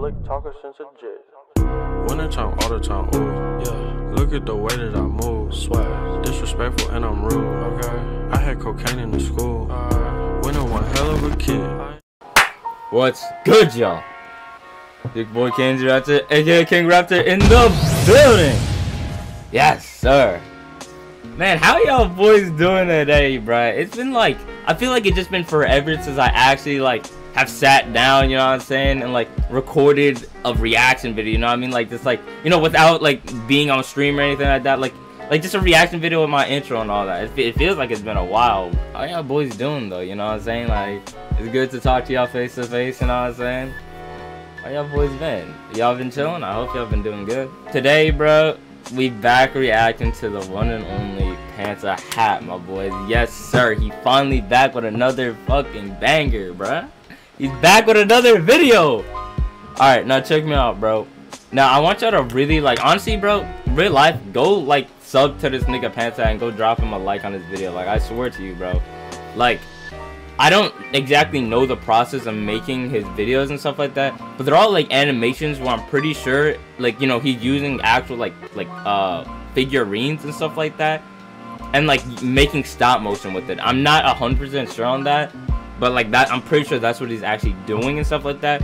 slick talker since a jit. Winter time, all the time, ooh, yeah. Look at the way that I move, swag. Disrespectful and I'm rude, okay. I had cocaine in the school. Uh, winter one hell of a kid. What's good, y'all? Big boy King Raptor, aka King Raptor, in the building. Yes, sir. Man, how y'all boys doing today, bruh? It's been like, I feel like it's just been forever since I actually like have sat down, you know what I'm saying, and like recorded a reaction video, you know what I mean? Like just like, you know, without like being on stream or anything like that, like like just a reaction video with my intro and all that. It, it feels like it's been a while. How y'all boys doing though, you know what I'm saying? Like, it's good to talk to y'all face to face, you know what I'm saying? How y'all boys been? Y'all been chilling? I hope y'all been doing good. Today, bro, we back reacting to the one and only Panta Hat, my boys. Yes, sir. He finally back with another fucking banger, bruh. He's back with another video. Alright, now check me out, bro. Now, I want y'all to really, like, honestly, bro, real life, go, like, sub to this nigga Panta and go drop him a like on his video. Like, I swear to you, bro. Like, I don't exactly know the process of making his videos and stuff like that, but they're all like animations where I'm pretty sure, like, you know, he's using actual, like, like, uh, figurines and stuff like that, and, like, making stop motion with it. I'm not 100% sure on that, but, like, that, I'm pretty sure that's what he's actually doing and stuff like that,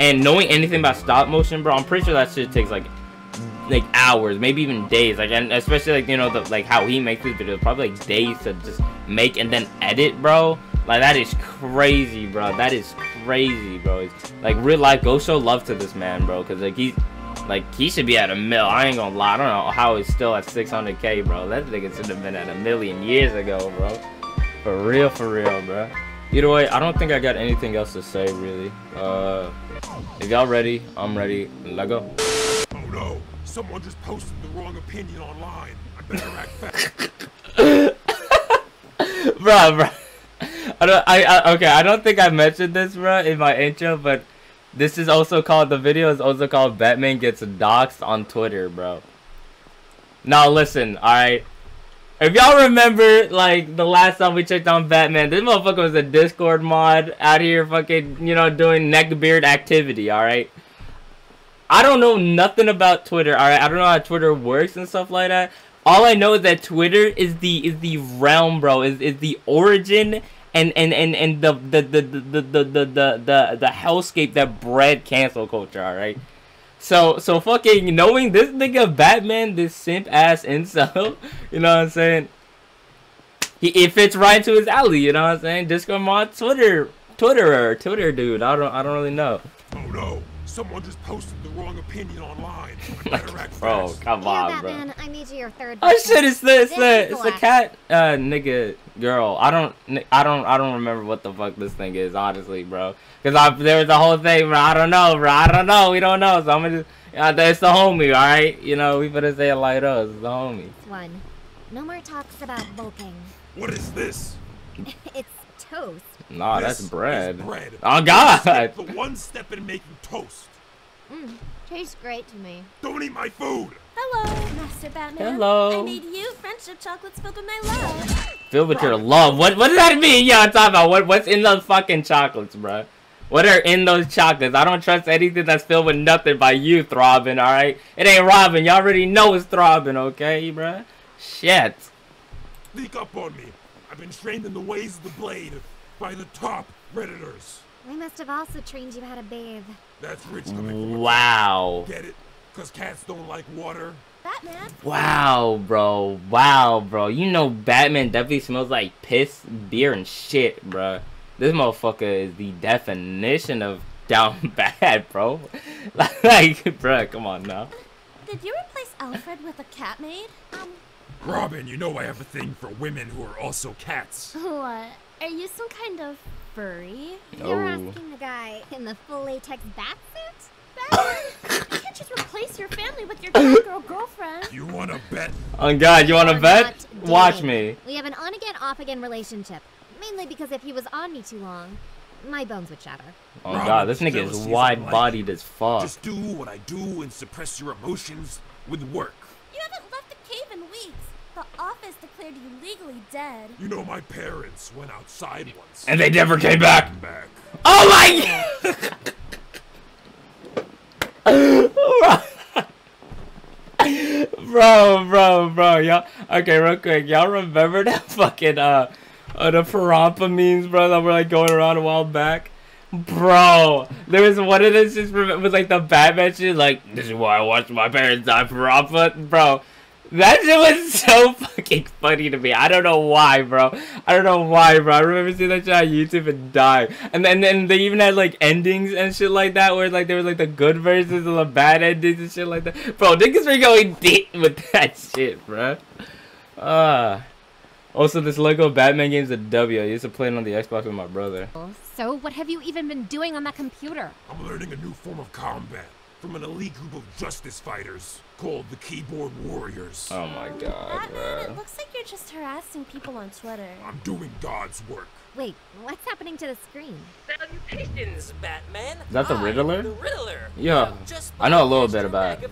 and knowing anything about stop motion, bro, I'm pretty sure that shit takes, like, like hours, maybe even days. Like, and especially like you know the like how he makes his videos, probably like days to just make and then edit, bro. Like that is crazy, bro. That is crazy, bro. It's, like real life, go show love to this man, bro. Cause like he's like he should be at a mill. I ain't gonna lie. I don't know how he's still at 600k, bro. That nigga should have been at a million years ago, bro. For real, for real, bro. Either way, I don't think I got anything else to say, really. Uh, if y'all ready, I'm ready. Let go. Oh no, someone just posted the wrong opinion online. I better act fast. bro, bro. I don't. I, I okay. I don't think I mentioned this, bro, in my intro, but this is also called. The video is also called "Batman Gets Doxxed" on Twitter, bro. Now listen, all right. If y'all remember, like the last time we checked on Batman, this motherfucker was a Discord mod out here, fucking, you know, doing neckbeard activity. All right. I don't know nothing about Twitter. All right, I don't know how Twitter works and stuff like that. All I know is that Twitter is the is the realm, bro. Is is the origin and and and and the the the the the the the the, the hellscape that bred cancel culture. All right. So so fucking knowing this nigga Batman, this simp ass incel, you know what I'm saying? He it fits right into his alley. You know what I'm saying? Discord mod, Twitter, Twitterer, Twitter dude. I don't I don't really know. Oh no, someone just posted the wrong opinion online. I Bro, fast. come Here, on, bro. Batman, I made you your third. Oh shit! It's the it's This the it's the cat uh nigga girl. I don't I don't I don't remember what the fuck this thing is honestly, bro. Cause I there was the whole thing, bro. I don't know, bro. I don't know. We don't know. So I'm gonna just yeah, it's the homie, all right. You know we better say it like us. It's the homie. One. No more talks about bulking. What is this? it's toast. Nah, This that's bread. bread. Oh God. The one step in making toast. Mm, tastes great to me. Don't eat my food. Hello, Master Batman. Hello. I made you friendship chocolates filled with my love. Filled with your love. What what does that mean? Yeah, I'm talking about what what's in those fucking chocolates, bro. What are in those chocolates? I don't trust anything that's filled with nothing by you, Throbbing, alright? It ain't Robin. Y'all already know it's Throbbing, okay, bruh? Shit. Sneak up on me. I've been trained in the ways of the blade by the top redditors. We must have also trained you how to bathe. That's rich coming from a Wow. Get it? Cause cats don't like water. Batman, Wow, bro. Wow, bro. You know Batman definitely smells like piss, beer, and shit, bro. This motherfucker is the definition of down bad, bro. like, bruh, come on now. did you replace Alfred with a cat maid? Um, Robin, you know I have a thing for women who are also cats. what? Are you some kind of furry? You're Oh. asking the guy in the full latex bat suit? You can't just replace your family with your cat girl girlfriend. You wanna bet? On God, you wanna bet? Watch me. We have an on again, off again relationship. Mainly because if he was on me too long, my bones would shatter. Oh Robin, god, this nigga is wide-bodied as fuck. Just do what I do and suppress your emotions with work. You haven't the office declared you legally dead. You know, my parents went outside once. And they never came back. back. Oh my! bro, bro, bro, y'all. Okay, real quick, y'all remember that fucking uh, uh the Parappa memes, bro, that were like going around a while back? Bro, there was one of this just was like the Batman shit, like this is why I watched my parents die for Parappa, bro. That shit was so fucking funny to me. I don't know why, bro. I don't know why, bro. I remember seeing that shit on YouTube and dying. And then and they even had like endings and shit like that, where like there was like the good versions and the bad endings and shit like that. Bro, niggas were going deep with that shit, bro. Uh also, this Lego Batman game's a W. I used to play it on the Xbox with my brother. So, what have you even been doing on that computer? I'm learning a new form of combat from an elite group of justice fighters called the Keyboard Warriors. Oh my god, Batman, it looks like you're just harassing people on Twitter. I'm doing God's work. Wait, what's happening to the screen? Salutations, Batman. Is that the Riddler? The Riddler. Yeah. I've just I know a little bit about it.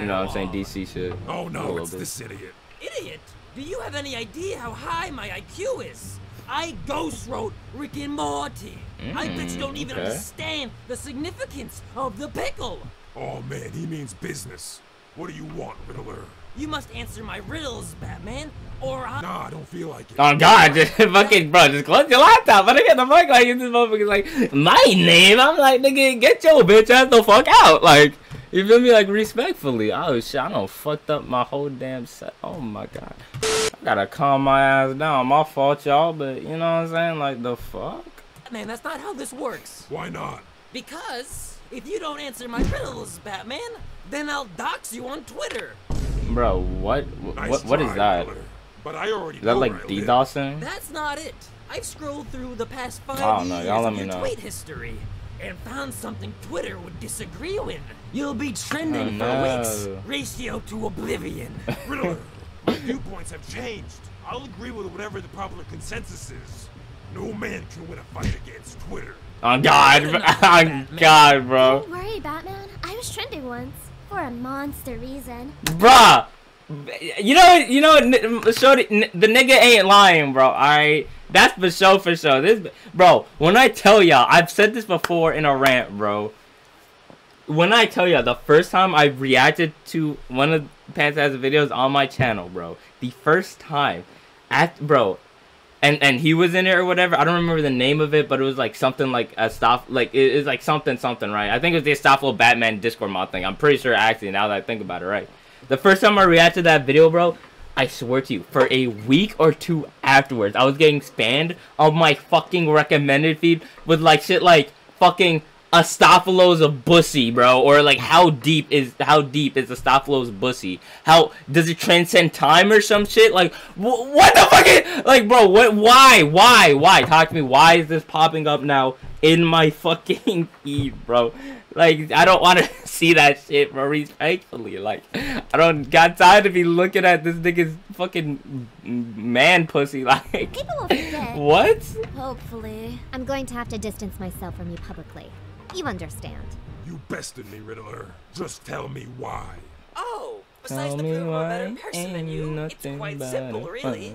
You know what I'm saying? DC shit. Oh no, little it's bit. this idiot. Idiot! Do you have any idea how high my IQ is? I ghost wrote Rick and Morty. I bet you don't even Mm, okay. understand the significance of the pickle. Oh man, he means business. What do you want, Riddler? You must answer my riddles, Batman, or I. Nah, I don't feel like it. Oh god, just fucking bro, just close your laptop. I get the fuck like this motherfucker's like my name. I'm like nigga, get your bitch ass the fuck out. Like you feel me? Like respectfully. Oh shit, I done fucked up my whole damn set. Oh my god, I gotta calm my ass down. My fault, y'all. But you know what I'm saying? Like the fuck. Man, that's not how this works. Why not? Because if you don't answer my riddles, Batman, then I'll dox you on Twitter. Bro, what? Wh- Nice What? What is try, that? Riddler. But I already Is that like where I live. DDoSing? That's not it. I've scrolled through the past five I years of your know. tweet history and found something Twitter would disagree with. You'll be trending Oh, for weeks. no. Ratio to oblivion. Riddler, my viewpoints have changed. I'll agree with whatever the popular consensus is. No man can win a fight against Twitter. Oh god, not, oh god, bro, Don't worry, Batman. I was trending once for a monster reason. bruh. You know, you know, the nigga ain't lying, bro. Alright, that's for sure, for sure. This, bro. When I tell y'all, I've said this before in a rant, bro. When I tell y'all, the first time I reacted to one of Pants has videos on my channel, bro. The first time, at bro, and and he was in it or whatever. I don't remember the name of it, but it was like something like a stop, like it is like something something, right? I think it was the Astolfo Batman Discord mod thing. I'm pretty sure actually now that I think about it, right? The first time I reacted to that video, bro, I swear to you, for a week or two afterwards, I was getting spammed on my fucking recommended feed with like shit like fucking Astolfo's a bussy, bro, or like how deep is how deep is Astolfo's bussy? How does it transcend time or some shit? Like wh- what the fuck? Is, like, bro, what? Why? Why? Why? Talk to me. Why is this popping up now in my fucking feed, bro? Like, I don't want to see that shit, bro. Respectfully, like, I don't got time to be looking at this nigga's fucking man pussy. Like, what? Hopefully. I'm going to have to distance myself from you publicly. You understand. You bested me, Riddler. Just tell me why. Oh, besides Tell the me proof I'm a better person than you, it's quite but simple, a really.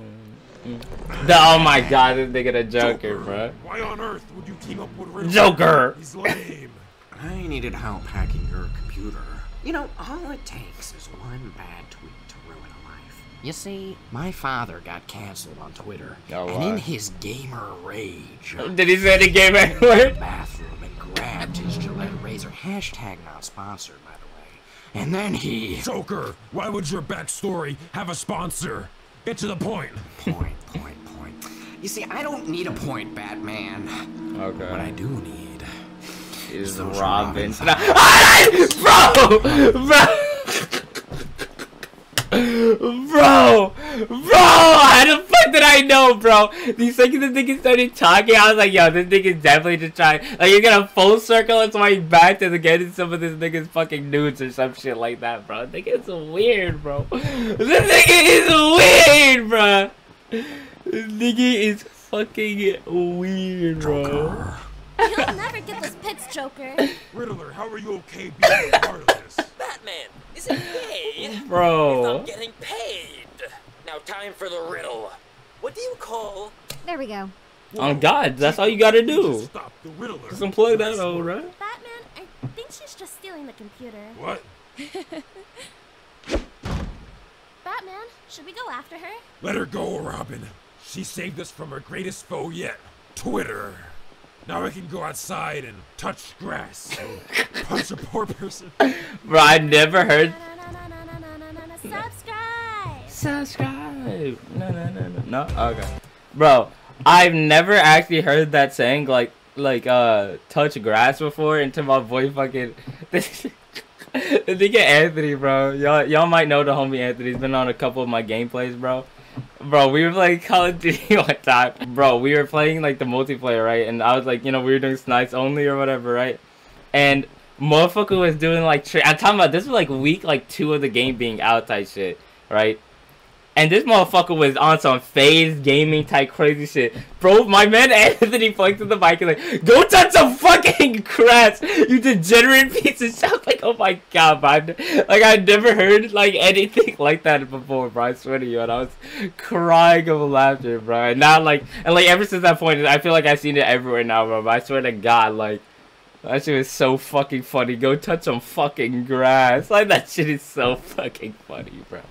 The- oh my god, this nigga the Joker, bro. Why on earth would you team up with Riddler? Joker! He's lame. I needed help hacking your computer. You know, all it takes is one bad tweet You see, my father got canceled on Twitter, Oh, and why? in his gamer rage, Did he say the game anywhere? bathroom and grabbed his Gillette razor. Hashtag not sponsored, by the way. And then he. Joker, why would your backstory have a sponsor? Get to the point. Point, point, point. You see, I don't need a point, Batman. Okay. What I do need Is those Robin. Robin bro! Bro! Bro! Bro! Bro, how the fuck did I know, bro? The second this nigga started talking, I was like, yo, this nigga's definitely just trying. Like, you're gonna full circle its way back to the getting some of this nigga's fucking nudes or some shit like that, bro. Nigga's weird, bro. This nigga is weird, bro. This nigga is fucking weird, bro. You'll never get those pics, Joker. Riddler, how are you okay being a part of this? Batman, is it gay? Bro. I'm getting paid. Now time for the riddle. What do you call There we go. Oh God, that's all you gotta do. stop the Riddler. Just unplug that Nice old, work. right? Batman, I think she's just stealing the computer. What? Batman, Should we go after her? Let her go, Robin. She saved us from our greatest foe yet, Twitter. Now I can go outside and touch grass, and punch a poor person. Bro, I never heard. Subscribe. Subscribe. No, no, no, no. No. Okay. Bro, I've never actually heard that saying like like uh touch grass before until my boy fucking. The nigga Anthony, bro. Y'all, y'all might know the homie Anthony. He's been on a couple of my gameplays, bro. Bro, we were playing Call of Duty one time. Bro, we were playing like the multiplayer, right? And I was like, you know, we were doing snipes only or whatever, right? And motherfucker was doing like, I'm talking about this was like week like two of the game being out type shit, right? And this motherfucker was on some FaZe gaming type crazy shit. Bro, my man Anthony points to the mic and like, go touch some fucking grass, you degenerate piece of shit. Like, oh my god, man. Like, I'd never heard like anything like that before, bro. I swear to you. And I was crying of laughter, bro. And now, like, and like, ever since that point, I feel like I've seen it everywhere now, bro. But I swear to god, like, that shit was so fucking funny. Go touch some fucking grass. Like, that shit is so fucking funny, bro.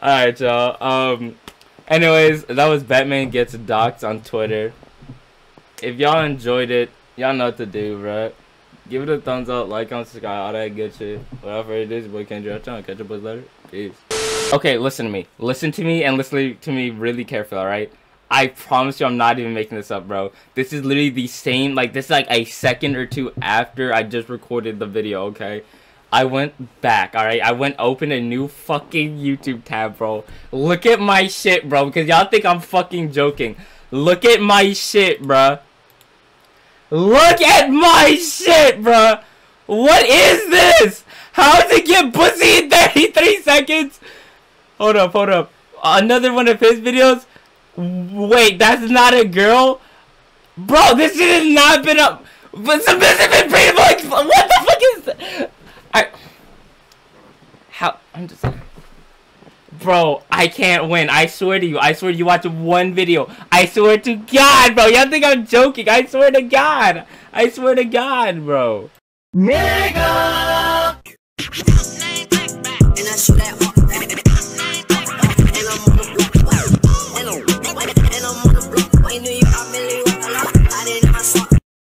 Alright, y'all. Um, anyways, that was Batman Gets Doxxed on Twitter. If y'all enjoyed it, y'all know what to do, bro. Give it a thumbs up, like, comment, subscribe, all that good shit. Without further ado, boy Kendra. I'll catch you boys later. Peace. Okay, listen to me. Listen to me and listen to me really carefully, alright? I promise you I'm not even making this up, bro. This is literally the same, like, this is like a second or two after I just recorded the video, okay? I went back, alright? I went open a new fucking YouTube tab, bro. Look at my shit, bro, because y'all think I'm fucking joking. Look at my shit, bro. Look at my shit, bro. What is this? How it get pussy in 33 seconds? Hold up, hold up. Another one of his videos? Wait, that's not a girl? Bro, this shit has not been up. But submissive and pretty much. What the fuck is? I. How? I'm just. Bro, I can't win. I swear to you. I swear to you watch one video. I swear to God, bro. Y'all think I'm joking. I swear to God. I swear to God, bro. Nigga!